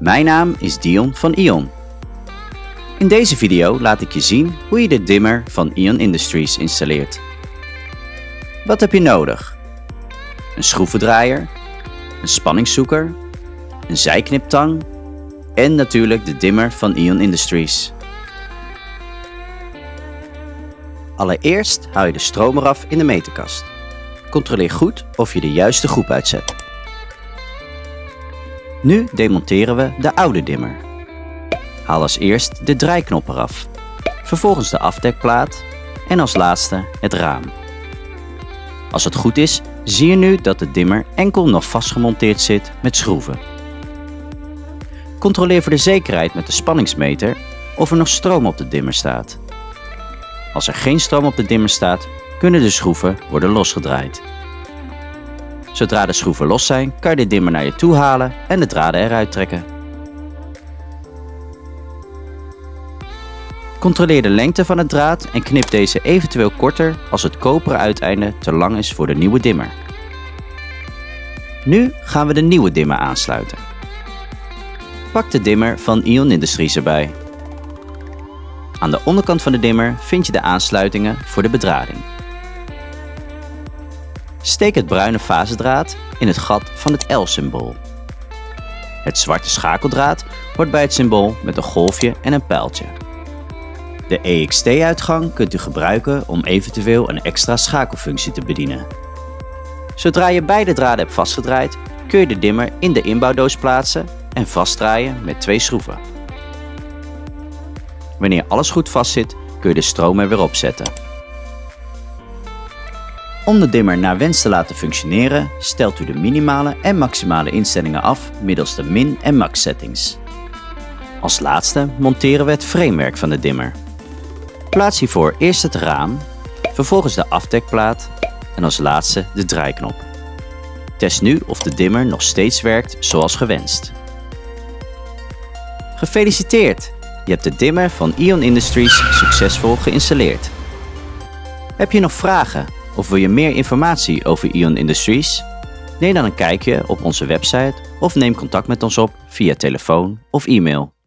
Mijn naam is Dion van Ion. In deze video laat ik je zien hoe je de dimmer van Ion Industries installeert. Wat heb je nodig? Een schroevendraaier, een spanningszoeker, een zijkniptang en natuurlijk de dimmer van Ion Industries. Allereerst haal je de stroom eraf in de meterkast. Controleer goed of je de juiste groep uitzet. Nu demonteren we de oude dimmer. Haal als eerst de draaiknop eraf, vervolgens de afdekplaat en als laatste het raam. Als het goed is, zie je nu dat de dimmer enkel nog vastgemonteerd zit met schroeven. Controleer voor de zekerheid met de spanningsmeter of er nog stroom op de dimmer staat. Als er geen stroom op de dimmer staat, kunnen de schroeven worden losgedraaid. Zodra de schroeven los zijn, kan je de dimmer naar je toe halen en de draden eruit trekken. Controleer de lengte van het draad en knip deze eventueel korter als het koperen uiteinde te lang is voor de nieuwe dimmer. Nu gaan we de nieuwe dimmer aansluiten. Pak de dimmer van Ion Industries erbij. Aan de onderkant van de dimmer vind je de aansluitingen voor de bedrading. Steek het bruine fasedraad in het gat van het L-symbool. Het zwarte schakeldraad wordt bij het symbool met een golfje en een pijltje. De EXT-uitgang kunt u gebruiken om eventueel een extra schakelfunctie te bedienen. Zodra je beide draden hebt vastgedraaid, kun je de dimmer in de inbouwdoos plaatsen en vastdraaien met twee schroeven. Wanneer alles goed vastzit, kun je de stroom er weer opzetten. Om de dimmer naar wens te laten functioneren, stelt u de minimale en maximale instellingen af middels de min- en max settings. Als laatste monteren we het framewerk van de dimmer. Plaats hiervoor eerst het raam, vervolgens de afdekplaat en als laatste de draaiknop. Test nu of de dimmer nog steeds werkt zoals gewenst. Gefeliciteerd! Je hebt de dimmer van Ion Industries succesvol geïnstalleerd. Heb je nog vragen of wil je meer informatie over Ion Industries? Neem dan een kijkje op onze website of neem contact met ons op via telefoon of e-mail.